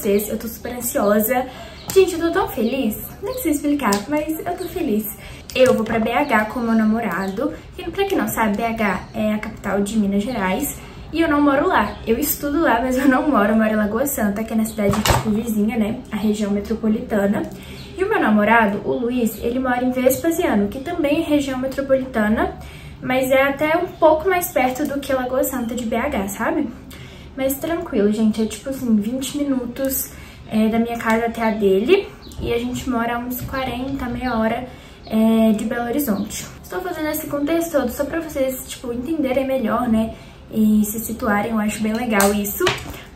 vocês. Eu tô super ansiosa. Gente, eu tô tão feliz, nem sei explicar, mas eu tô feliz. Eu vou pra BH com meu namorado. E pra quem não sabe, BH é a capital de Minas Gerais. E eu não moro lá. Eu estudo lá, mas eu não moro. Eu moro em Lagoa Santa, que é na cidade, tipo, vizinha, né? A região metropolitana. E o meu namorado, o Luiz, ele mora em Vespasiano, que também é região metropolitana, mas é até um pouco mais perto do que Lagoa Santa de BH, sabe? Mas tranquilo, gente, é tipo assim, 20 minutos é, da minha casa até a dele, e a gente mora a uns 40, meia hora é, de Belo Horizonte. Estou fazendo esse contexto todo só pra vocês, tipo, entenderem melhor, né? E se situarem, eu acho bem legal isso.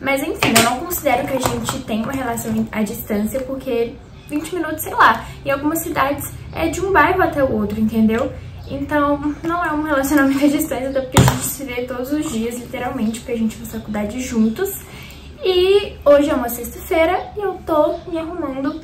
Mas enfim, eu não considero que a gente tem uma relação à distância, porque 20 minutos, sei lá. Em algumas cidades é de um bairro até o outro, entendeu? Então, não é um relacionamento à distância, até porque a gente se vê todos os dias, literalmente, porque a gente faz faculdade juntos. E hoje é uma sexta-feira e eu tô me arrumando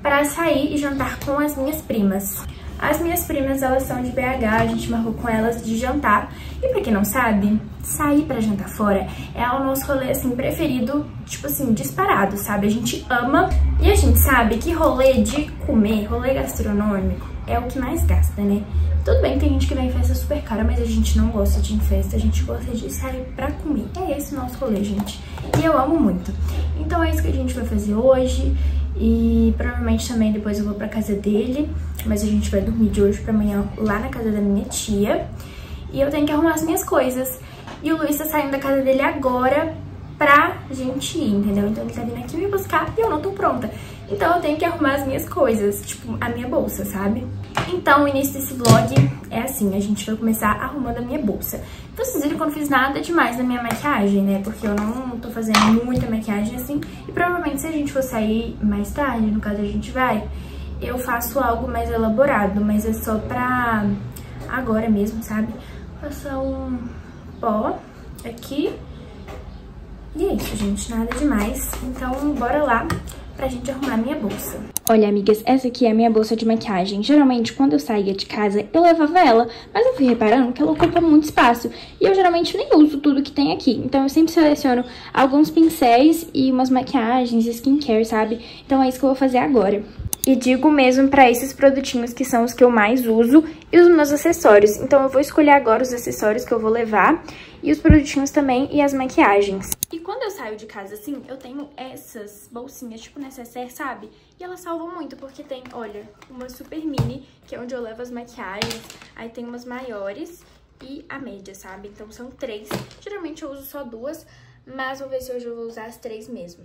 para sair e jantar com as minhas primas. As minhas primas, elas são de BH, a gente marcou com elas de jantar. E pra quem não sabe, sair pra jantar fora é o nosso rolê, assim, preferido, tipo assim, disparado, sabe? A gente ama e a gente sabe que rolê de comer, rolê gastronômico, é o que mais gasta, né? Tudo bem, tem gente que vem em festa super cara, mas a gente não gosta de ir em festa, a gente gosta de sair pra comer. É esse o nosso rolê, gente. E eu amo muito. Então é isso que a gente vai fazer hoje. E provavelmente também depois eu vou pra casa dele, mas a gente vai dormir de hoje pra amanhã lá na casa da minha tia. E eu tenho que arrumar as minhas coisas. E o Luiz tá saindo da casa dele agora pra gente ir, entendeu? Então ele tá vindo aqui me buscar e eu não tô pronta. Então eu tenho que arrumar as minhas coisas, tipo a minha bolsa, sabe? Então o início desse vlog é assim, a gente vai começar arrumando a minha bolsa. Então vocês viram que eu não fiz nada demais na minha maquiagem, né? Porque eu não tô fazendo muita maquiagem assim. E provavelmente se a gente for sair mais tarde, no caso a gente vai, eu faço algo mais elaborado. Mas é só pra agora mesmo, sabe? Passar um pó aqui. E é isso, gente, nada demais. Então bora lá pra gente arrumar minha bolsa. Olha, amigas, essa aqui é a minha bolsa de maquiagem. Geralmente, quando eu saía de casa, eu levava ela, mas eu fui reparando que ela ocupa muito espaço. E eu geralmente nem uso tudo que tem aqui. Então eu sempre seleciono alguns pincéis e umas maquiagens, skincare, sabe? Então é isso que eu vou fazer agora. E digo mesmo para esses produtinhos que são os que eu mais uso e os meus acessórios. Então eu vou escolher agora os acessórios que eu vou levar e os produtinhos também e as maquiagens. E quando eu saio de casa assim, eu tenho essas bolsinhas tipo necessaire, sabe? E elas salvam muito porque tem, olha, uma super mini, que é onde eu levo as maquiagens. Aí tem umas maiores e a média, sabe? Então são três. Geralmente eu uso só duas, mas vou ver se hoje eu vou usar as três mesmo.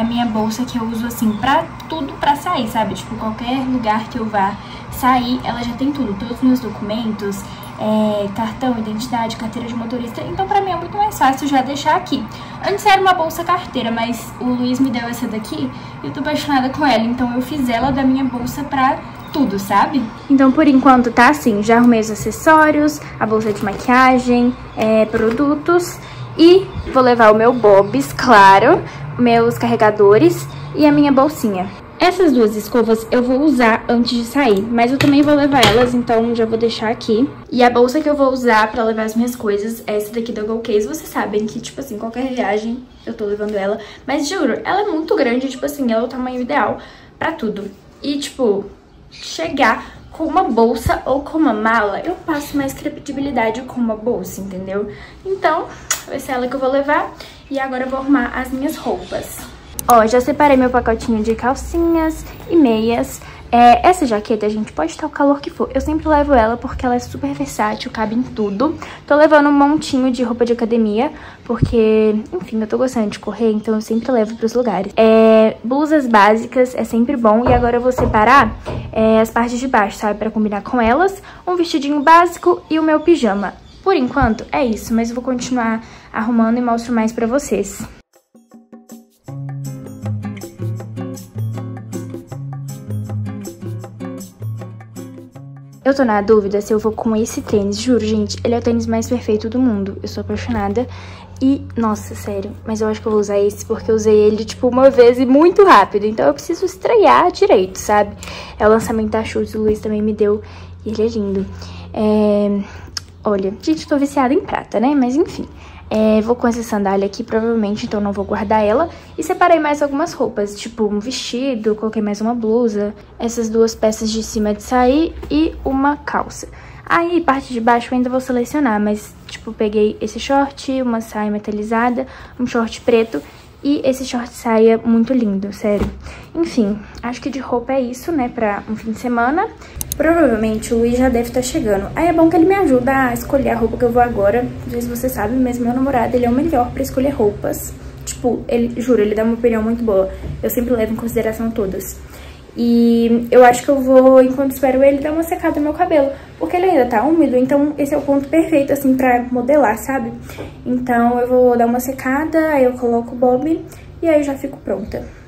É a minha bolsa que eu uso assim pra tudo pra sair, sabe? Tipo, qualquer lugar que eu vá sair, ela já tem tudo, todos os meus documentos, é, cartão, identidade, carteira de motorista, então pra mim é muito mais fácil já deixar aqui. Antes era uma bolsa carteira, mas o Luiz me deu essa daqui e eu tô apaixonada com ela, então eu fiz ela da minha bolsa pra tudo, sabe? Então, por enquanto, tá assim, já arrumei os acessórios, a bolsa de maquiagem, é, produtos e vou levar o meu bobs, claro, meus carregadores e a minha bolsinha. Essas duas escovas eu vou usar antes de sair, mas eu também vou levar elas, então já vou deixar aqui. E a bolsa que eu vou usar pra levar as minhas coisas é essa daqui da Go Case. Vocês sabem que, tipo assim, qualquer viagem eu tô levando ela. Mas juro, ela é muito grande, tipo assim, ela é o tamanho ideal pra tudo. E, tipo, chegar com uma bolsa ou com uma mala, eu passo mais credibilidade com uma bolsa, entendeu? Então, vai ser ela que eu vou levar. E agora eu vou arrumar as minhas roupas. Ó, já separei meu pacotinho de calcinhas e meias. É, essa jaqueta, gente pode estar o calor que for. Eu sempre levo ela porque ela é super versátil, cabe em tudo. Tô levando um montinho de roupa de academia, porque, enfim, eu tô gostando de correr, então eu sempre levo pros lugares. É, blusas básicas é sempre bom. E agora eu vou separar é, as partes de baixo, sabe? Pra combinar com elas. Um vestidinho básico e o meu pijama. Por enquanto, é isso, mas eu vou continuar arrumando e mostro mais pra vocês. Eu tô na dúvida se eu vou com esse tênis, juro, gente, ele é o tênis mais perfeito do mundo. Eu sou apaixonada e, nossa, sério, mas eu acho que eu vou usar esse porque eu usei ele, tipo, uma vez e muito rápido. Então eu preciso estrear direito, sabe? É o lançamento da Schultz, o Luiz também me deu e ele é lindo. É... Olha, gente, tô viciada em prata, né? Mas enfim. É, vou com essa sandália aqui, provavelmente, então não vou guardar ela. E separei mais algumas roupas, tipo um vestido, coloquei mais uma blusa, essas duas peças de cima de sair e uma calça. Aí, parte de baixo eu ainda vou selecionar, mas, tipo, peguei esse short, uma saia metalizada, um short preto e esse short saia muito lindo, sério. Enfim, acho que de roupa é isso, né, pra um fim de semana. Provavelmente o Luiz já deve estar tá chegando. Aí é bom que ele me ajuda a escolher a roupa que eu vou agora. Sei se você sabe, mas meu namorado, ele é o melhor pra escolher roupas. Tipo, ele, juro, ele dá uma opinião muito boa. Eu sempre levo em consideração todas. E eu acho que eu vou, enquanto espero ele, dar uma secada no meu cabelo. Porque ele ainda tá úmido, então esse é o ponto perfeito, assim, pra modelar, sabe? Então eu vou dar uma secada, aí eu coloco o bob e aí eu já fico pronta.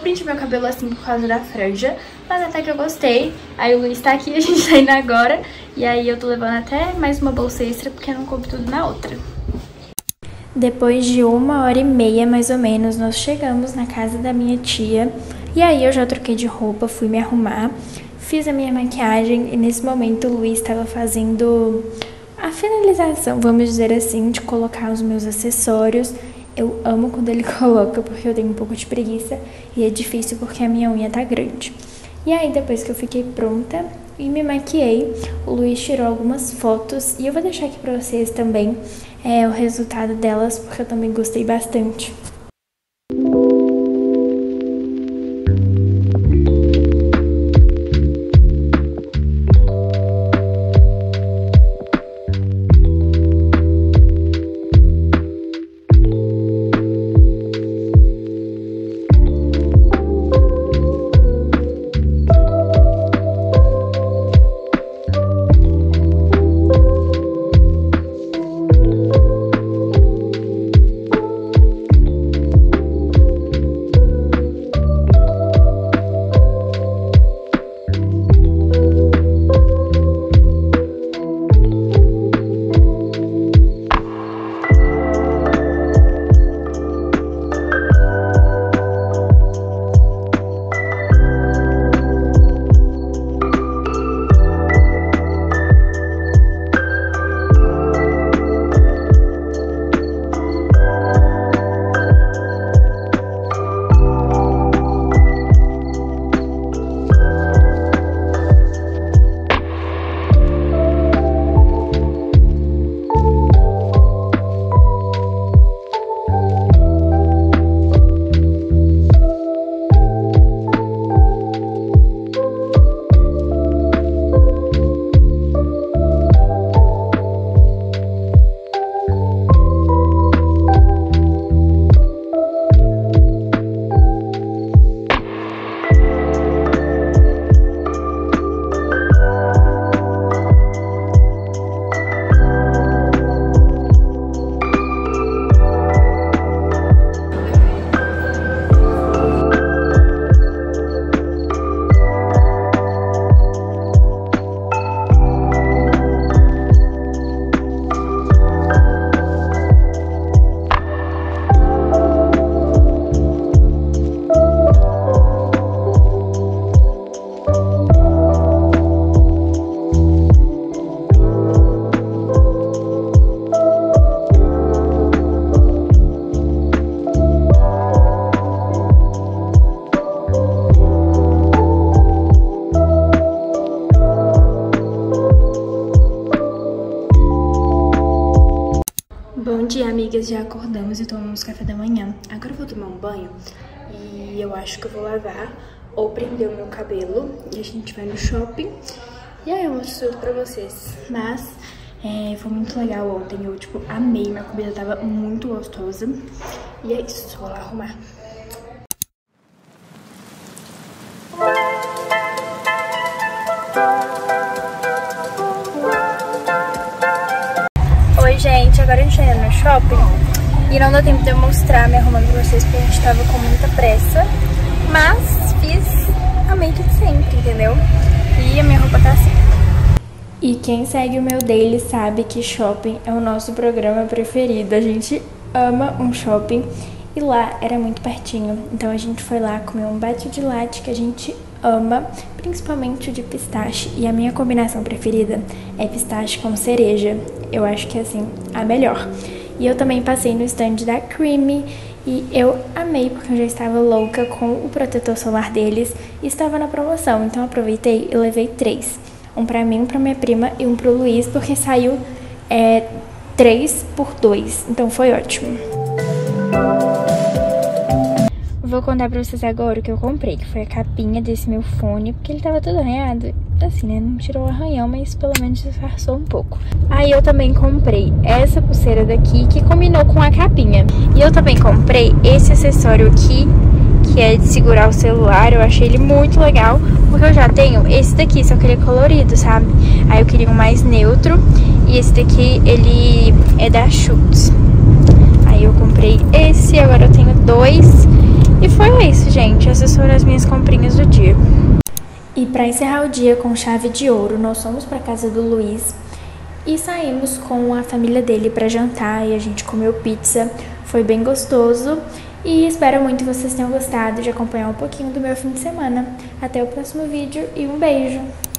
Eu printei meu cabelo assim por causa da franja, mas até que eu gostei. Aí o Luiz tá aqui, a gente tá indo agora. E aí eu tô levando até mais uma bolsa extra, porque não coube tudo na outra. Depois de uma hora e meia, mais ou menos, nós chegamos na casa da minha tia. E aí eu já troquei de roupa, fui me arrumar, fiz a minha maquiagem e nesse momento o Luiz estava fazendo a finalização, vamos dizer assim, de colocar os meus acessórios eu amo quando ele coloca porque eu tenho um pouco de preguiça e é difícil porque a minha unha tá grande. E aí, depois que eu fiquei pronta e me maquiei, o Luiz tirou algumas fotos e eu vou deixar aqui pra vocês também é, o resultado delas porque eu também gostei bastante. Acordamos e tomamos café da manhã. Agora eu vou tomar um banho e eu acho que eu vou lavar ou prender o meu cabelo. E a gente vai no shopping. E aí eu mostro tudo pra vocês. Mas é, foi muito legal ontem. Eu, tipo, amei. Minha comida tava muito gostosa. E é isso. Vou lá arrumar. Indo no shopping. E não deu tempo de eu mostrar me arrumando pra vocês porque a gente tava com muita pressa. Mas fiz a make de sempre, entendeu? E a minha roupa tá assim. E quem segue o meu daily sabe que shopping é o nosso programa preferido. A gente ama um shopping e lá era muito pertinho. Então a gente foi lá comer um bate de latte que a gente ama, principalmente o de pistache. E a minha combinação preferida é pistache com cereja. Eu acho que é assim, a melhor. E eu também passei no stand da Creamy e eu amei porque eu já estava louca com o protetor solar deles e estava na promoção. Então aproveitei e levei três. Um pra mim, um pra minha prima e um pro Luiz, porque saiu é, três por dois. Então foi ótimo. Vou contar pra vocês agora o que eu comprei, que foi a capinha desse meu fone, porque ele tava todo arranhado. Assim, né? Não tirou o arranhão, mas pelo menos disfarçou um pouco. Aí eu também comprei essa pulseira daqui, que combinou com a capinha. E eu também comprei esse acessório aqui, que é de segurar o celular. Eu achei ele muito legal, porque eu já tenho esse daqui, só que ele é colorido, sabe? Aí eu queria um mais neutro, e esse daqui, ele é da Schutz. Aí eu comprei esse, agora eu tenho dois e foi isso, gente. Essas foram as minhas comprinhas do dia. E para encerrar o dia com chave de ouro, nós fomos para casa do Luiz e saímos com a família dele para jantar e a gente comeu pizza. Foi bem gostoso e espero muito que vocês tenham gostado de acompanhar um pouquinho do meu fim de semana. Até o próximo vídeo e um beijo!